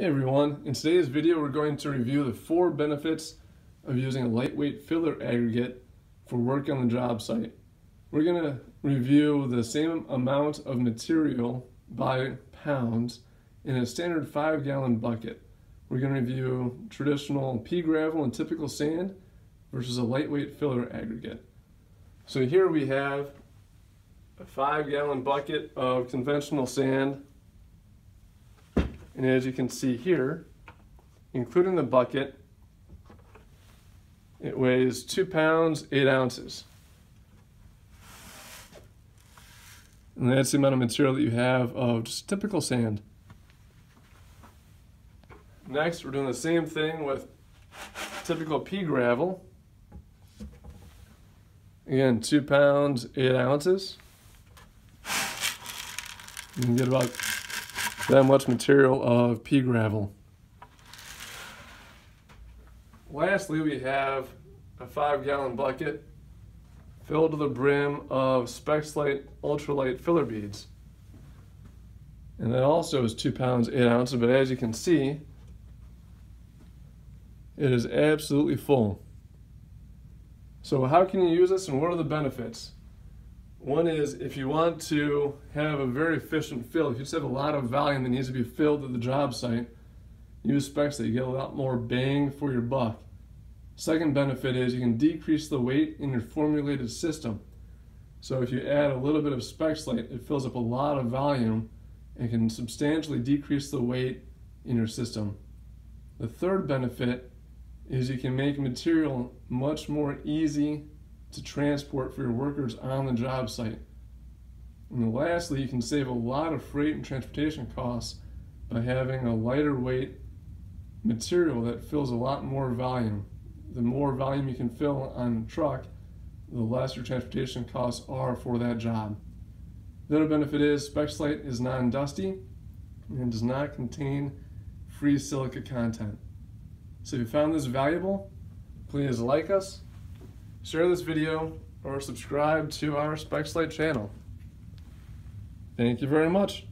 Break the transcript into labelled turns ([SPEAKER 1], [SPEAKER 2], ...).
[SPEAKER 1] Hey everyone, in today's video we're going to review the four benefits of using a lightweight filler aggregate for work on the job site. We're going to review the same amount of material by pounds in a standard 5 gallon bucket. We're going to review traditional pea gravel and typical sand versus a lightweight filler aggregate. So here we have a 5 gallon bucket of conventional sand and as you can see here, including the bucket, it weighs two pounds, eight ounces. And that's the amount of material that you have of just typical sand. Next, we're doing the same thing with typical pea gravel. Again, two pounds, eight ounces. You can get about that much material of pea gravel. Lastly, we have a five gallon bucket filled to the brim of Spexlite ultralight filler beads. And that also is two pounds, eight ounces, but as you can see, it is absolutely full. So how can you use this and what are the benefits? One is if you want to have a very efficient fill, if you just have a lot of volume that needs to be filled at the job site, use Spexlite you get a lot more bang for your buck. Second benefit is you can decrease the weight in your formulated system. So if you add a little bit of Spexlite, it fills up a lot of volume and can substantially decrease the weight in your system. The third benefit is you can make material much more easy to transport for your workers on the job site. And lastly, you can save a lot of freight and transportation costs by having a lighter weight material that fills a lot more volume. The more volume you can fill on a truck, the less your transportation costs are for that job. The other benefit is Spexlite is non-dusty and does not contain free silica content. So if you found this valuable, please like us, share this video, or subscribe to our Spexlite channel. Thank you very much.